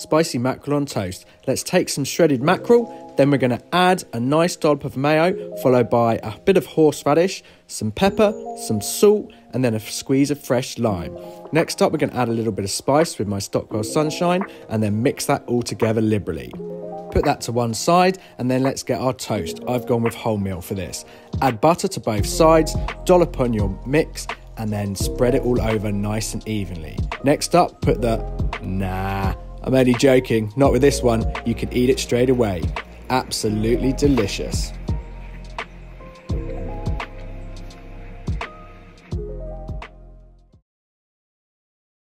spicy mackerel on toast. Let's take some shredded mackerel, then we're going to add a nice dollop of mayo, followed by a bit of horseradish, some pepper, some salt, and then a squeeze of fresh lime. Next up, we're going to add a little bit of spice with my Stockwell Sunshine, and then mix that all together liberally. Put that to one side and then let's get our toast. I've gone with wholemeal for this. Add butter to both sides, dollop on your mix and then spread it all over nice and evenly. Next up, put the nah, I'm only joking, not with this one. You can eat it straight away. Absolutely delicious.